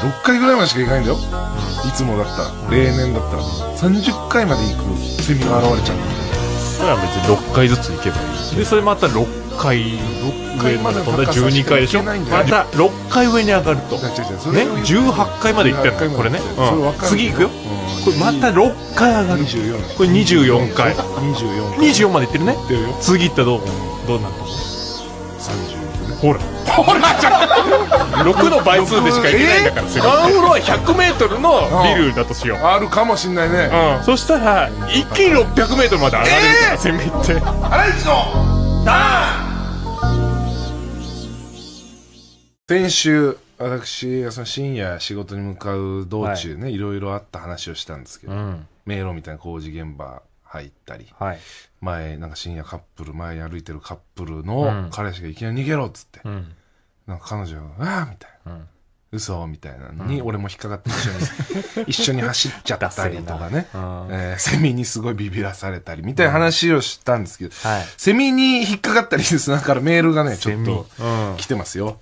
6回ぐらいまでしか行かないんだよ。いつもだったら。例年だったら。30回まで行くセミが現れちゃう。それは別に6回ずつ行けばいい。でそれまた6回上まで飛んだら12回でしょ？また6回上に上がると。ね？18回まで行ってんのこれね、うん、次行くよ、これまた6回上がる。24これ24回。24 24まで行ってるね。次行ったらどう？どうなるの30ね。ほら。ほら、じゃ6の倍数でしか行けないんだからセミワンフロア 100m のビルだとしよう。あるかもしんないね。うん、そしたら一気に 600m まで上がれるから、セミってハライチのターン。先週、私がその深夜仕事に向かう道中ね、い、ろいろあった話をしたんですけど、ん。迷路みたいな工事現場入ったり、はい。前、なんか深夜カップル、前に歩いてるカップルうのん。彼氏がいきなり逃げろっつって、うん。なんか彼女が、ああみたいな。うん嘘みたいなのに、俺も引っかかって一緒に、一緒に走っちゃったりとかね、うんえーセミにすごいビビらされたりみたいな話をしたんですけど、はい。セミに引っかかったりですだからメールがね、ちょっとうん。来てますよ。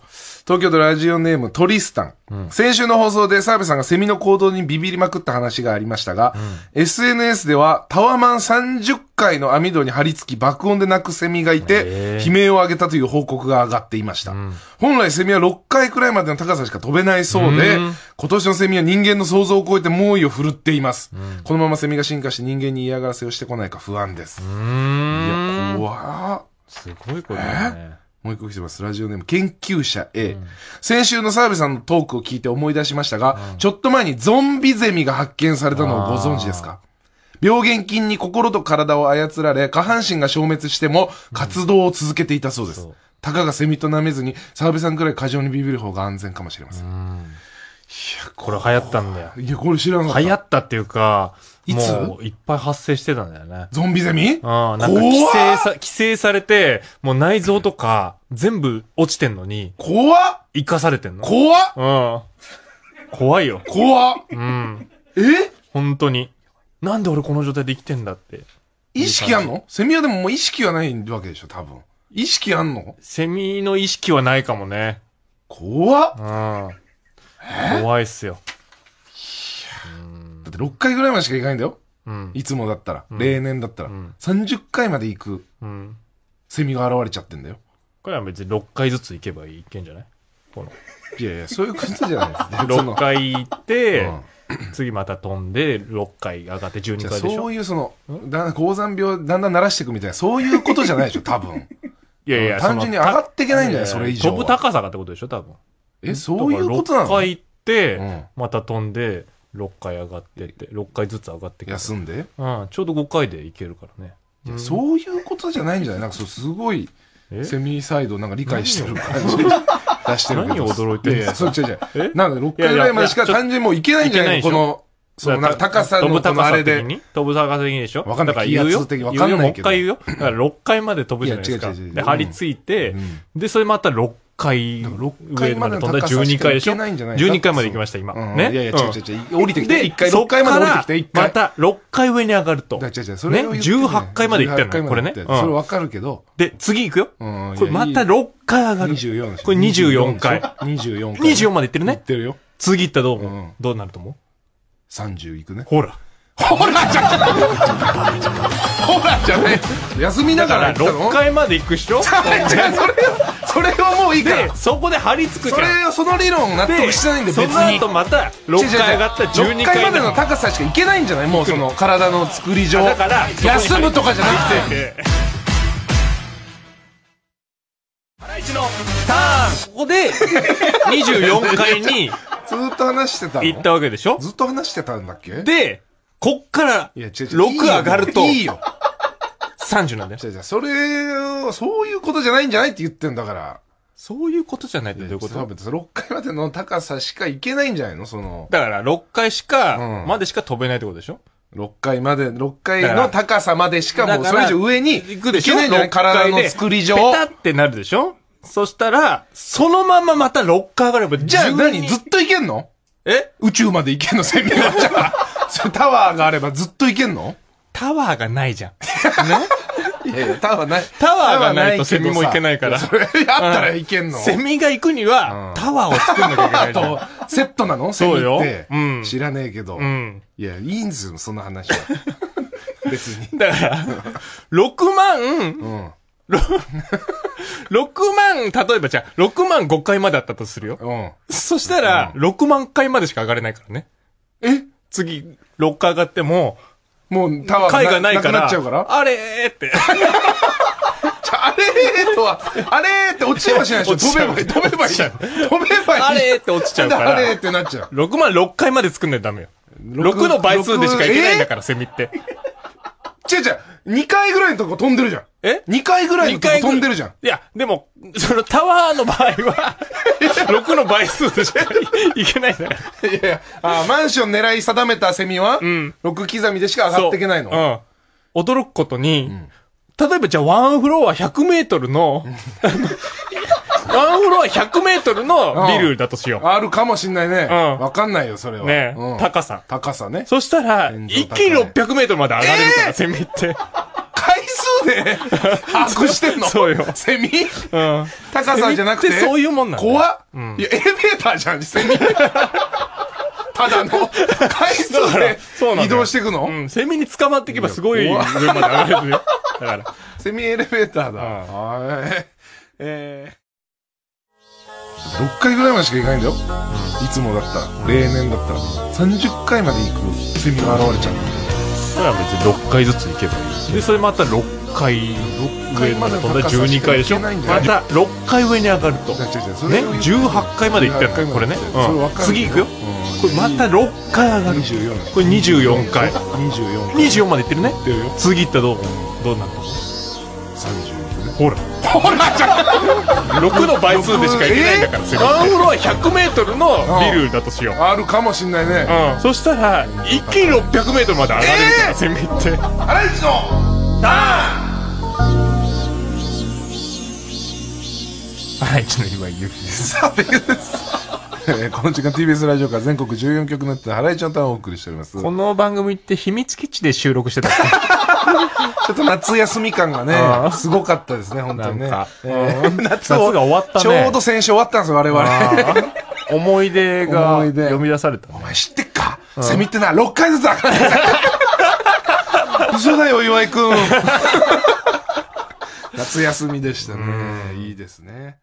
東京都ラジオネームトリスタン。先週の放送で澤部さんがセミの行動にビビりまくった話がありましたが、SNS ではタワマン30階の網戸に張り付き爆音で鳴くセミがいて、悲鳴を上げたという報告が上がっていました。本来セミは6階くらいまでの高さしか飛べないそうで、うん。今年のセミは人間の想像を超えて猛威を振るっています。このままセミが進化して人間に嫌がらせをしてこないか不安です。ういや、怖っ。すごいことだねもう一個来てます。ラジオネーム、研究者 A。先週の澤部さんのトークを聞いて思い出しましたが、ちょっと前にゾンビゼミが発見されたのをご存知ですか？病原菌に心と体を操られ、下半身が消滅しても活動を続けていたそうです。そうたかがセミと舐めずに、澤部さんくらい過剰にビビる方が安全かもしれません。いや、これ流行ったんだよいや、これ知らなかった。流行ったっていうかいつ？もういっぱい発生してたんだよねゾンビゼミ？うん、なんか規制さ、規制されて、もう内臓とか全部落ちてんのに、怖っ生かされてんの。怖っうん。怖いよ。怖っうん。え？本当に。なんで俺この状態で生きてんだって。意識あんの？セミはでももう意識はないわけでしょ、多分。意識あんの？セミの意識はないかもね。怖っうん。怖いっすよ。だって6回ぐらいまでしか行かないんだよ。うん。いつもだったら。例年だったら。ん30回まで行くうん。セミが現れちゃってんだよ。これは別に6回ずつ行けばいけんじゃない？この。いやいや、そういうことじゃないです。その6回行ってうん、次また飛んで、6回上がって12じゃあ回でしょ？そういうその、だんだん高山病だんだん慣らしていくみたいな、そういうことじゃないでしょ、多分。いやいや、単純に上がっていけないんじゃない？それ以上は。飛ぶ高さがってことでしょ？多分。え、そういうことな6回の行って、うんまた飛んで、6回上がってって、6回ずつ上がってくる。休んで？うん、ちょうど5回でいけるからね。そういうことじゃないんじゃない？なんかそう、すごい、え？セミサイドなんか理解してる感じ 出してるけど。何を驚いてんの？いやいや、そう違う違う。え？なんか6回ぐらいまでしか単純にもういけないんじゃないの？この、そのな高さのこのあれで。飛ぶ高さ的にでしょ？わかんないだから言うよ？わかんないけどもう一回言うよ？だから6回まで飛ぶじゃないですか。で、張り付いて、うんで、それまた6回だから6上回まで飛んだら12高さしか回でしょ？いけないんじゃない ?12 回まで行きました、今。うんね？いやいや、うん違う違う違う。降りてきて、で、1回、そ6回まで降りてきて、1回。また6回上に上がると。だ違う違う、そね？れね18回まで行ってんの18回までこれねそれわかるけど、で、次行くよ。うんこれまたいやいい6回上がる。24でしょこれ24回。24回。24まで行ってるね。行ってるよ。次行ったらどう思う、うんどうなると思う？30行くね。ほら。ほらじゃほらじゃない。休みながら行ったの？6回まで行くっしょ？それを、それはもういいからで、。そこで張り付くじゃん。それを、その理論納得してないんで、別そのに。後また6回上がったら12 6回回までの高さしか行けないんじゃない？もうその体の作り上。だから休むとかじゃなくて。のターンここで 24回にずーっと話してたの？行ったわけでしょ？ずっと話してたんだっけ？で、こっからいや、違う違う。6上がるといいよ。30なんだよ。それを、そういうことじゃないんじゃないって言ってんだから。そういうことじゃないってどういうこと？多分6回までの高さしか行けないんじゃないの？その、だから6回しか、うん。までしか飛べないってことでしょ？6回まで、6回の高さまでしかもうそれ以上上に行くでしょ？行けないんじゃない6回体での作り上。ペタってなるでしょ？そしたら、そのまままた6回上がれば、じゃあ12何ずっと行けんの？え？宇宙まで行けんの？セミナーじゃ タワーがあればずっと行けんの？タワーがないじゃん。ね？いやいや、タワーない。タワーがないとセミも行けないから。それ、あったらいけんの？セミが行くには、タワーを作んなきゃいけない。と、セットなの？セミそうよって。うん知らねえけど。うん。いや、いいんですよ、その話は。別に。だから、6万、うん。6万、例えばじゃあ、6万5回まであったとするよ。うん。そしたら、6万回までしか上がれないからね。え？次、6回上がっても、もうタワー回がないから、なくなっちゃうからあれーって。ちゃあれーとは、あれーって落ちはしないでしょ。飛べばいい、飛べばいい。飛べばいい。あれーって落ちちゃうからあれーってなっちゃう。6万6回まで作んないとダメよ。6の倍数でしかいけないんだから、セミって。違う違う。2回ぐらいのとこ飛んでるじゃん。え ?2 回ぐらいのとこ飛んでるじゃん。いや、でも、そのタワーの場合は、6の倍数でしかいけないんだから。いやいや、あマンション狙い定めたセミは、ん6刻みでしか上がっていけないの。うん。驚くことに、例えばじゃあワンフロア100メートルの、ワンフロア100メートルのビルだとしよあるかもしんないね。うんわかんないよ、それう。は。ね、うん高さ。高さね。そしたら、一気に600メートルまで上がれるから、えーセミって。回数で把握してんの？そうよセミ？うん。高さじゃなくて？そういうもんなん怖っ、うんいや、エレベーターじゃん、セミ。ただの、回数で移動していくの、うん、セミに捕まっていけばすごい上まで上がれるよ。だから。セミエレベーターだ。うんはい。えー、6回ぐらいまでしか行かないんだよ。いつもだったら、例年だったら、30回まで行くセミが現れちゃう。それは別に6回ずつ行けばいい。で、それまた6回、上まで飛んだら12回でしょ？また6回上に上がると。ねれを言う18回まで行ってるの？これね？うん。次行くよ？うんこれまた6回上がる。24これ24回。24回。24まで行ってるね？次行ったらどう？どうなるの？30ね。ほら。ほら、じゃ6の倍数でしか行けないんだから、セミワンフロア100メートルのビルだとしよう。あるかもしんないね。うん。そしたら、一気に600メートルまで上がれるから、セミって。ハライチのはい、一の岩井ゆきです。さてです。えーこの時間 TBS ラジオから全国14局のってハライチのターンをお送りしております。この番組って秘密基地で収録してたっけ？っと夏休み感があね、ーすごかったですね、本当にね夏夏が終わったね。ちょうど先週終わったんですよ、我々。思い出が読み出されたねお。前知ってっか？セミってな、6回ずつ上がる嘘だよ、岩井くん。夏休みでしたね。いいですね。